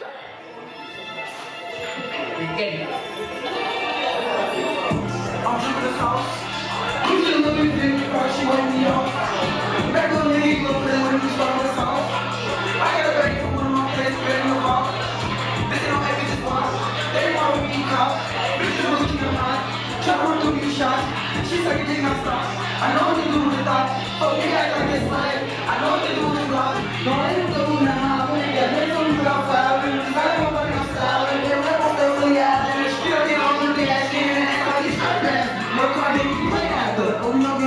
Again. I'm the this before she me. Back the when you the sauce. I got one. This heavy, just walk. They want me shots. She's like. I know what to do with the thought. Oh, you act like it's life. I know what to do with the block. No, I ain't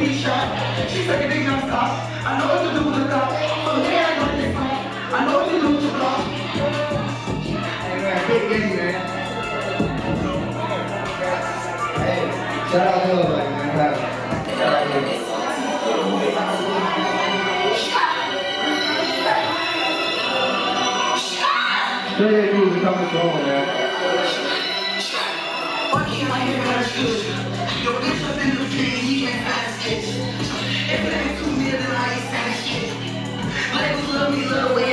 Try to run through me shot. She said they don't stop. I know what to do with the cop. So they act like they stop. I know what to do with the block. Hey, man, big Ghetti, man. Hey, shout out to Buddy, man. Shout out to him. Straight Groove is coming strong, man. Why can't my hair got a shoes? Your bitch up in the pen, he can't find a stitch. If it ain't two mil, then I ain't saying shit. Labels love me, love way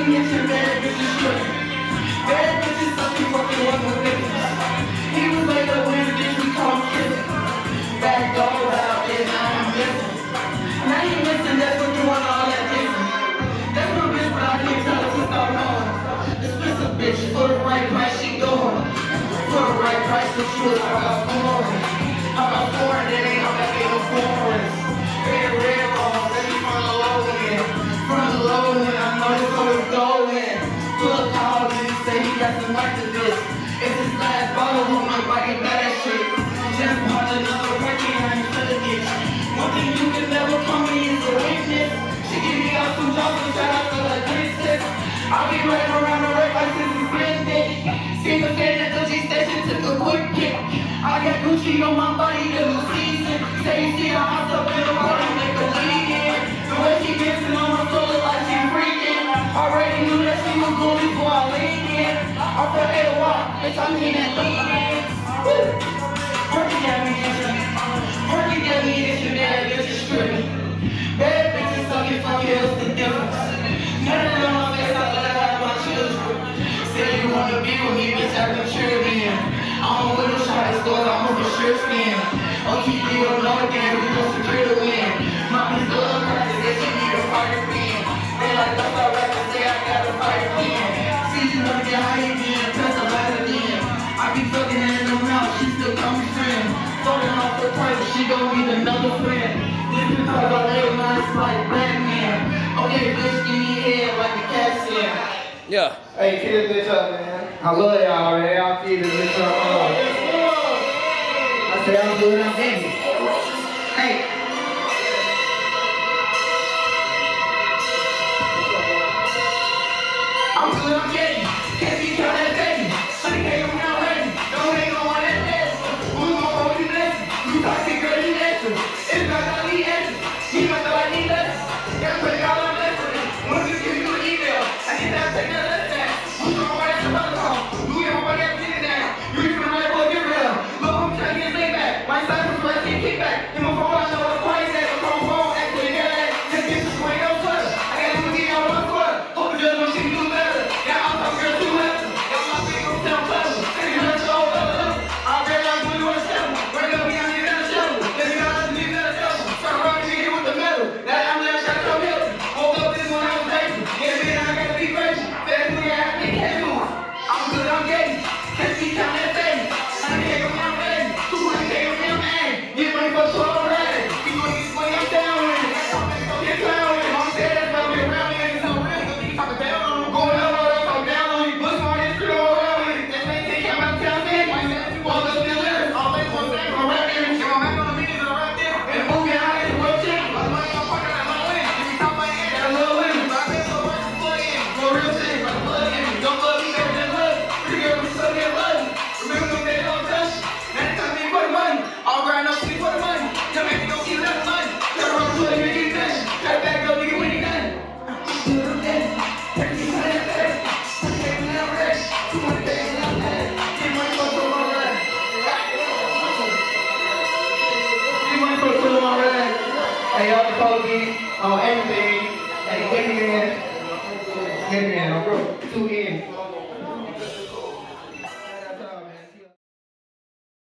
Money got I got Gucci on my body, the new season. Say you see the house up in the water, make a in. The way she dancing on my soul like she freaking. Already knew that she was going before I leaned in. Off the head walk, bitch, I mean that lean in. Perky got me. Perky got me itching, bad bitches stripping. Bad bitches sucking, fuck you, what's the difference? None of them on face, I let have my children. Say you wanna be with me, bitch, I can tribute. gon' need another friend. This like Batman. Okay, bitch, give me like. Yeah. Hey, this up, man. I love y'all, man. Y'all feed this bitch up. Oh, I said I'm good, I'm busy. Hey. I'm good, I'm getting. Can't be counted. In Hey, y'all Kobe on everything. Hey, Hitman. Hitman, I'm broke. Two in.